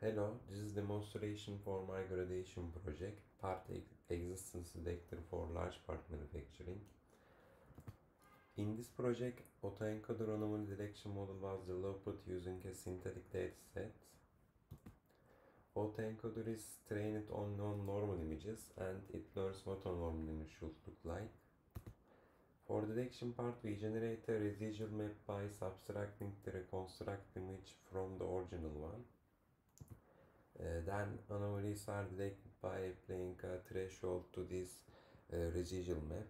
Hello, this is demonstration for my gradation project, part ex- existence detector for large part manufacturing. In this project, autoencoder anomaly detection model was developed using a synthetic dataset. Autoencoder is trained on non-normal images and it learns what a normal image should look like. For detection part, we generate a residual map by subtracting the reconstruct image from the original one. Then anomalies are detected by applying a threshold to this uh, residual map.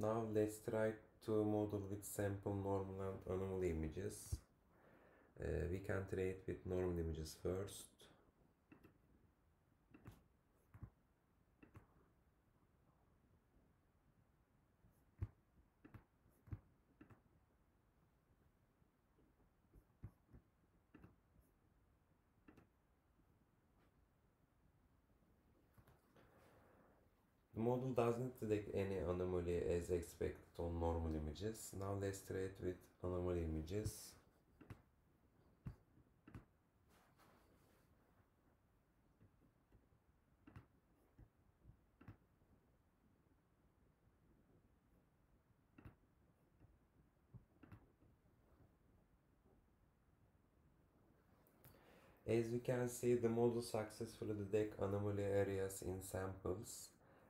Now let's try to model with sample normal and anomaly images. Uh, we can trade with normal images first. The model doesn't detect any anomaly as expected on normal images. Now let's try it with anomaly images. As we can see, the model successfully detects anomaly areas in samples.